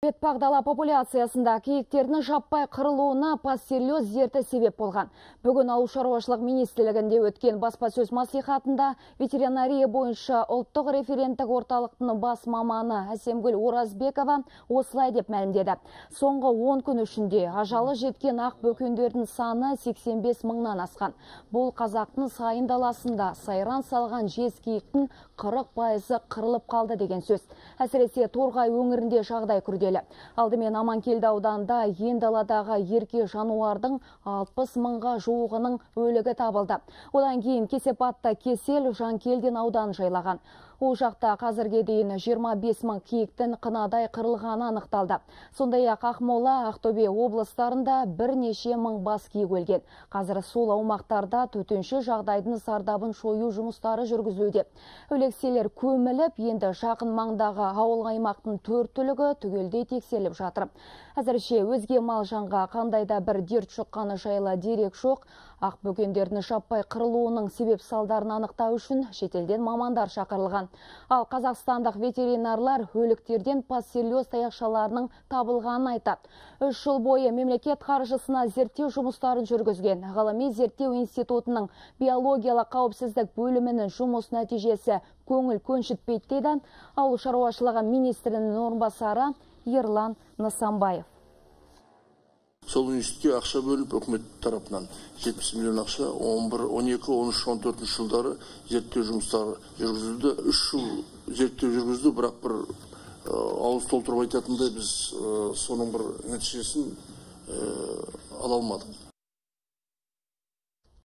Бетпақ популяциясында киіктердің жаппай қырылуына пастерлез дерті себеп болған. Бүгін ауыл шаруашылық өткен баспасөз маслихатында ветеринария бойынша ұлттық референттік орталықтың бас маманы Әсемгүл Оразбекова осылай деп мәлімдеді. Соңғы 10 күн ішінде ажалы жеткен ақ бөкендердің саны 85 мыңнан асқан. Бұл қазақтың сайын даласында сайран салған жез киіктің 40 пайызы қырылып қалды деген сөз. Әсіресе Торғай өңірінде жағдай күрделі Алдымен Аманкелді ауданында ен даладағы ерке жануардың 60 мыңға жуығының өлігі табылды. Одан кейін кесепатта кесел Жанкелден аудан жайлаған. Ол жақта қазірге дейін 25 мың киіктің қынадай қырылғаны анықталды. Сондай ақ Ақмола, Ақтөбе облыстарында бірнеше мың бас киік өлген. Қазір сол аумақтарда төтенше жағдайдың зардабын шою жұмыстары жүргізілуде. Өлекселер көміліп, енді жақын маңдағы ауыл аймақтың төрт түлігі түгелдей тексеріліп жатыр. Әзірше өзге мал жанға қандай да бір дерт жұққаны жайлы дерек жоқ. Ақбөкендердің жаппай қырылуының себеп салдарын анықтау үшін шетелден мамандар шақырылған. Ал қазақстандық ветеринарлар өліктерден пастерлез таяқшаларының табылғанын айтады. Үш жыл бойы мемлекет қаржысына зерттеу жұмыстарын жүргізген ғылыми зерттеу институтының биологиялық қауіпсіздік бөлімінің жұмыс нәтижесі көңіл көншітпейді дейді ауыл шаруашылығы министрінің орынбасары Ерлан Нысанбаев сол институтке ақша бөлініп үкімет тарапынан жетпіс миллион ақша он бір он екі он үш он төртінші жылдары зерттеу жұмыстары жүргізілді. Үш жыл зерттеу жүргізді бірақ бір ауыз толтырып айтатындай біз соның бір нәтижесін ала алмадық.